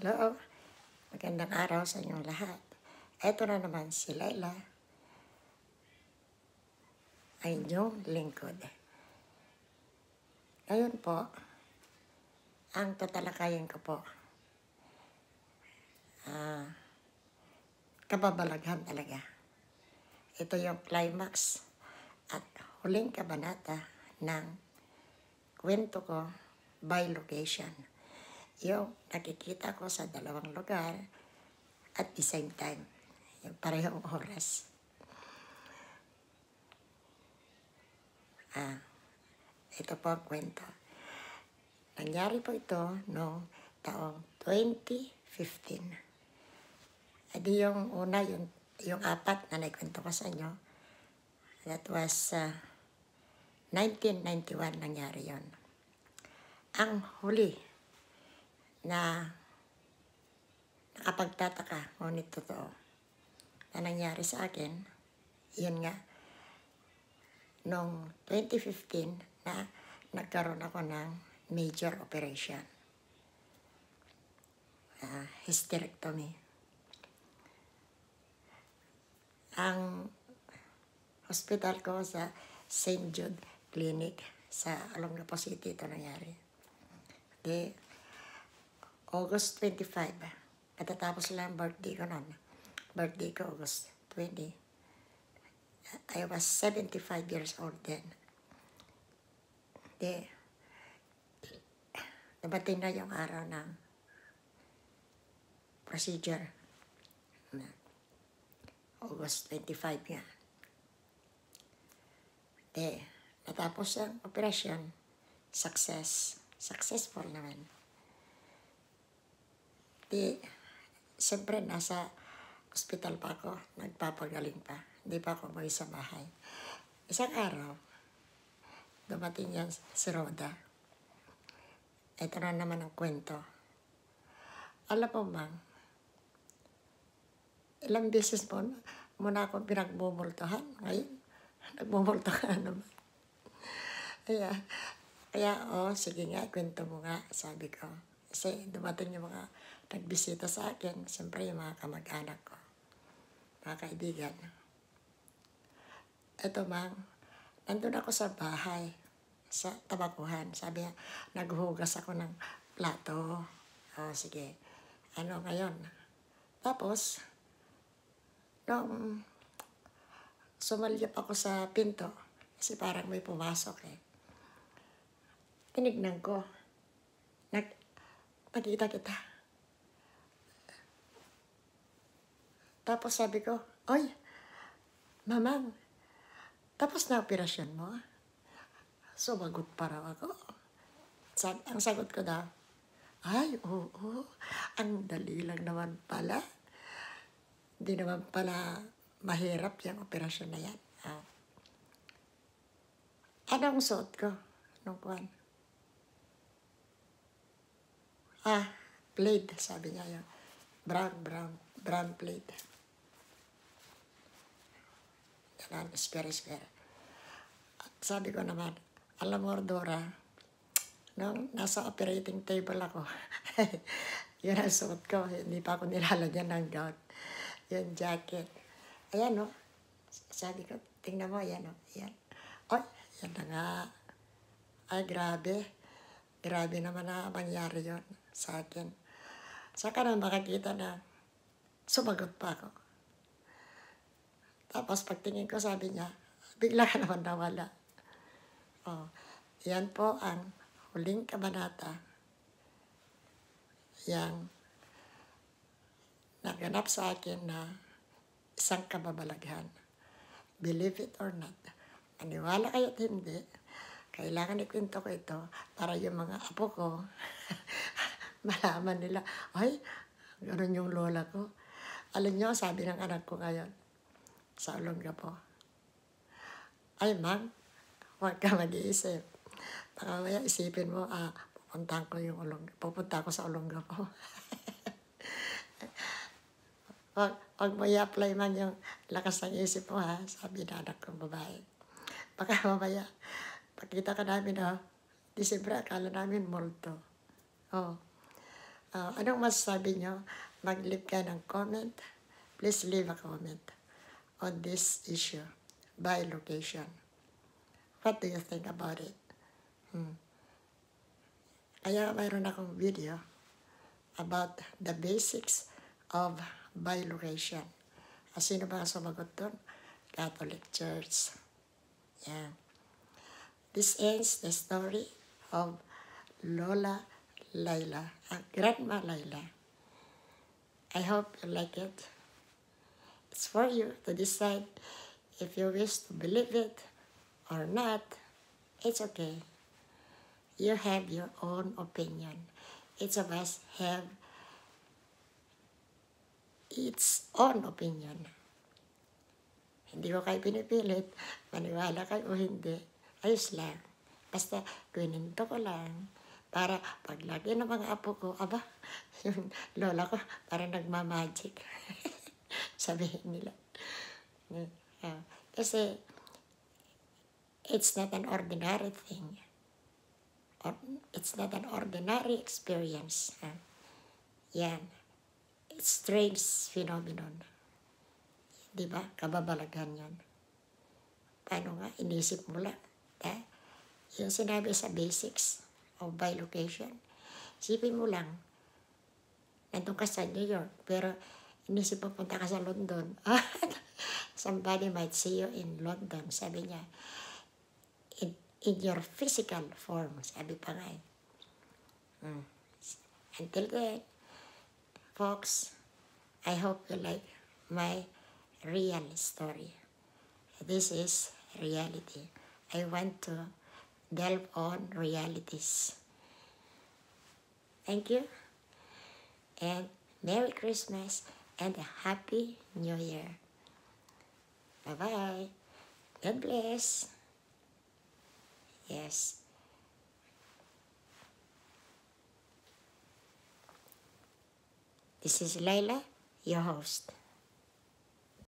Hello, magandang araw sa inyong lahat. Ito na naman si Laila, ay inyong lingkod. Ngayon po, ang tatalakayin ko po, ah, kababalaghan talaga. Ito yung climax at huling kabanata ng kwento ko by location. Yung nakikita ko sa dalawang lugar at the same time. Yung parehong oras. Ah, ito po ang kwento. Nangyari po ito noong taong 2015. Adi yung una, yung, yung apat na naikwento ko sa inyo. That was uh, 1991 nangyari yon. Ang huli na nakapagtataka, ngunit totoo, na nangyari sa akin, yun nga, noong 2015 na nagkaroon ako ng major operation. Uh, hysterectomy. Ang hospital ko sa St. Jude Clinic sa Olongapo City ito nangyari. Di, August 25, katatapos lang birthday ko noon. Birthday ko August 20. I was 75 years old then. Di, nabating na yung araw ng procedure. August 25 nga. Di, natapos ang operasyon, success, successful naman. Di, siyempre nasa hospital pa ako, nagpapagaling pa. Hindi pa ako mag sa bahay. Isang araw, dumating yan si Roda. Ito na naman ang kwento. Alam mo, Mang, ilang beses mo na, muna ako pinagmumultahan. Ngayon, nagmumulto ka naman. Kaya, kaya, oh, sige nga, kwento mo nga, sabi ko. Kasi dumating yung mga nagbisita sa akin, siyempre yung mga kamag-anak ko, mga kaibigan. Ito, Mang, nandun ako sa bahay, sa tabakuhan. Sabi niya, naghuhugas ako ng plato. Oh, sige. Ano ngayon? Tapos, nung sumalyap ako sa pinto, kasi parang may pumasok eh. Tinignan ko. Nag, nakita kita. Tapos sabi ko, Oy, mamang, tapos na operasyon mo? Sumagot pa raw ako. Sag, ang sagot ko daw, ay, oo, oo, ang dali lang naman pala. Hindi naman pala mahirap yung operasyon na yan. Ah. Anong suot ko nung kwan? Ah, blade, sabi niya yun. Brown, brown, brown blade. Yan, spare, spare. At sabi ko naman, alam mo, Dora, nung nasa operating table ako, yun ang suot ko. Hindi pa ako nilalagyan ng gown. Yung jacket. Ayan, no? Sabi ko, tingnan mo, ayan, no? Ayan. Ay, yan na nga. Ay, grabe. Grabe naman na mangyari yon sa akin. Saka na makakita na sumagot pa ako. Tapos pagtingin ko, sabi niya, bigla ka naman nawala. Oh, yan po ang huling kabanata yang naganap sa akin na isang kababalaghan. Believe it or not. Maniwala kayo hindi, kailangan ikwento ko ito para yung mga apo ko malaman nila, ay, ganun yung lola ko. Alam niyo, sabi ng anak ko ngayon, sa Olonga po, ay, ma'am, huwag ka mag-iisip. Baka maya isipin mo, ah, pupunta ko yung Olonga, pupunta ko sa Olonga po. wag, wag mo i-apply man yung lakas ng isip mo ha, sabi na anak kong babae. Baka mamaya, pagkita ka namin ha, Disyembre, akala namin multo. Oh. Ah, anong masasabi nyo? Mag-leave ka ng comment. Please leave a comment on this issue by location. What do you think about it? Hmm. Kaya mayroon akong video about the basics of bilocation. Ah, sino ba sumagot doon? Catholic Church. Yeah. This ends the story of Lola Laila, uh, Grandma Laila. I hope you like it. It's for you to decide if you wish to believe it or not. It's okay. You have your own opinion. Each of us have its own opinion. Hindi ko kayo pinipilit. Maniwala kayo o hindi. Ayos lang. Basta kininto ko lang. Para paglagi ng mga apo ko, aba, yung lola ko, para nagmamagic. Sabihin nila. Uh, kasi, it's not an ordinary thing. Or, it's not an ordinary experience. Uh, yan. It's strange phenomenon. Di ba? Kababalaghan yan. Paano nga? Inisip mo lang. Eh? Yung sinabi sa basics of bilocation. Isipin mo lang, nandun ka sa New York, pero inisip mo punta ka sa London. Somebody might see you in London, sabi niya. In, in your physical form, sabi pa nga eh. Hmm. Until then, folks, I hope you like my real story. This is reality. I want to delve on realities. Thank you. And Merry Christmas and a Happy New Year. Bye-bye. God bless. Yes. This is Layla, your host.